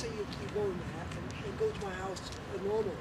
say you keep going that and, and go to my house as normal.